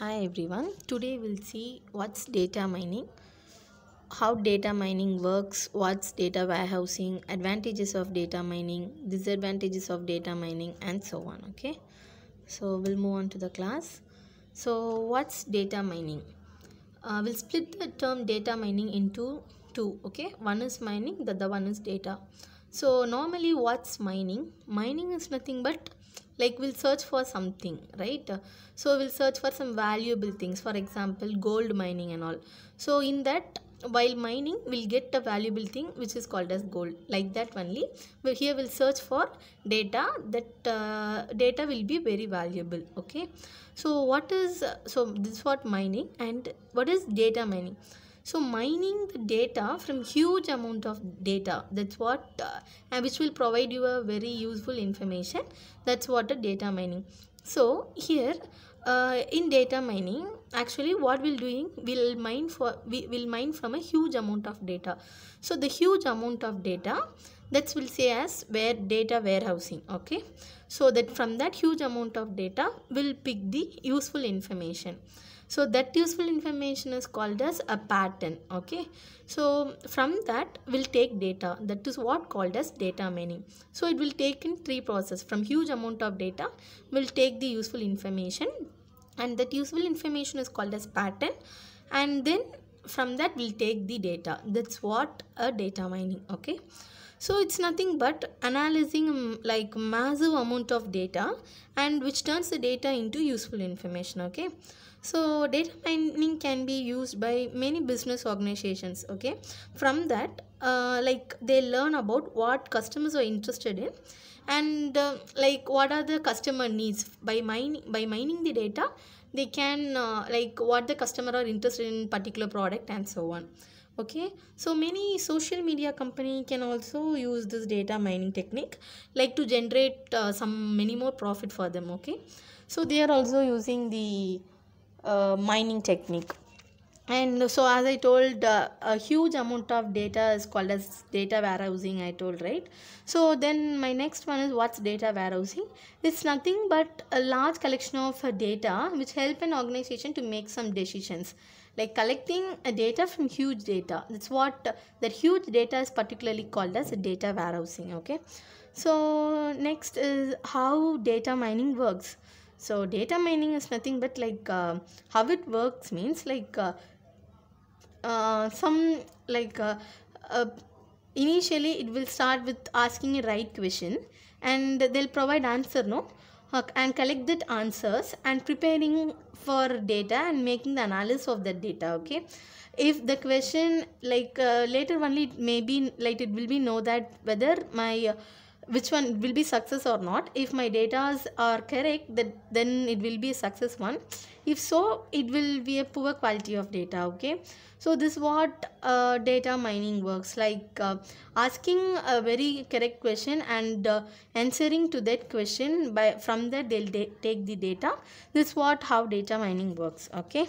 Hi everyone. Today we'll see what's data mining, how data mining works, what's data warehousing, advantages of data mining, disadvantages of data mining, and so on. Okay, so we'll move on to the class. So, what's data mining? Uh, we'll split the term data mining into two. Okay, one is mining, the other one is data. So, normally, what's mining? Mining is nothing but like we'll search for something right? So we'll search for some valuable things for example gold mining and all. So in that while mining we'll get a valuable thing which is called as gold. Like that only. But here we'll search for data that uh, data will be very valuable okay? So what is so this is what mining and what is data mining so mining the data from huge amount of data that's what uh, and which will provide you a very useful information that's what a data mining. So here uh, in data mining actually what we'll doing we'll mine for we will mine from a huge amount of data. So the huge amount of data that's will say as where data warehousing okay? So that from that huge amount of data we'll pick the useful information so that useful information is called as a pattern okay? So from that we'll take data. That is what called as data mining. So it will take in three process. From huge amount of data we'll take the useful information. And that useful information is called as pattern. And then from that we'll take the data. That's what a data mining okay? So it's nothing but analyzing um, like massive amount of data and which turns the data into useful information okay so data mining can be used by many business organizations okay? From that uh, like they learn about what customers are interested in and uh, like what are the customer needs. By mining by mining the data they can uh, like what the customer are interested in particular product and so on okay? So many social media company can also use this data mining technique like to generate uh, some many more profit for them okay? So they are also using the uh, mining technique. And so as i told uh, a huge amount of data is called as data warehousing i told right? So then my next one is what's data warehousing? It's nothing but a large collection of uh, data which help an organization to make some decisions. Like collecting a data from huge data. That's what uh, that huge data is particularly called as data warehousing okay? So next is how data mining works so data mining is nothing but like uh, how it works means like uh, uh, some like uh, uh, initially it will start with asking a right question and they'll provide answer no? Uh, and collect that answers and preparing for data and making the analysis of that data okay? If the question like later only maybe like it will be know that whether my which one will be success or not. If my data are correct that then it will be a success one. If so it will be a poor quality of data okay? So this what uh, data mining works. Like uh, asking a very correct question and uh, answering to that question by from that they'll take the data. This what how data mining works okay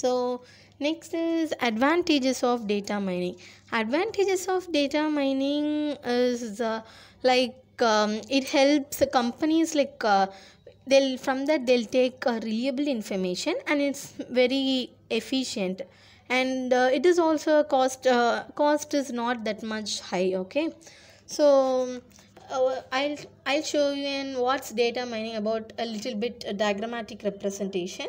so next is advantages of data mining. Advantages of data mining is uh, like um, it helps companies like uh, they'll from that they'll take uh, reliable information and it's very efficient. And uh, it is also a cost uh, cost is not that much high okay? So uh, I'll I'll show you in what's data mining about a little bit a diagrammatic representation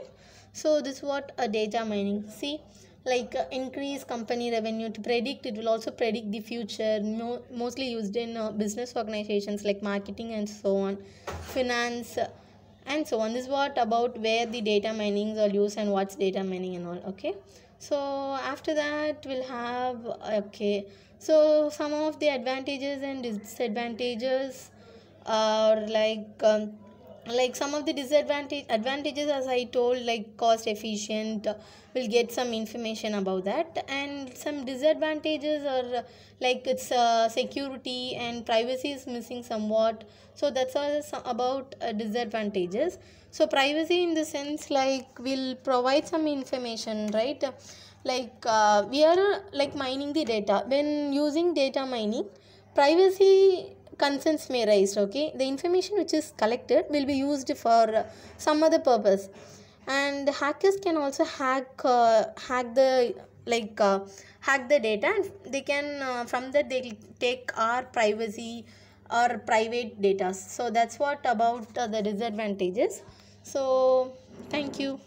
so this is what a data mining. See like uh, increase company revenue to predict it will also predict the future mo- mostly used in uh, business organizations like marketing and so on finance uh, and so on. This is what about where the data minings are used and what's data mining and all okay? So after that we'll have okay so some of the advantages and disadvantages are like um, like some of the disadvantage advantages as i told like cost efficient we'll get some information about that. And some disadvantages are like it's uh, security and privacy is missing somewhat. So that's all about uh, disadvantages. So privacy in the sense like we'll provide some information right? Like uh, we are like mining the data. When using data mining privacy concerns may rise okay? The information which is collected will be used for some other purpose. And hackers can also hack uh, hack the like uh, hack the data and they can uh, from that they take our privacy or private data. So that's what about the disadvantages. So thank you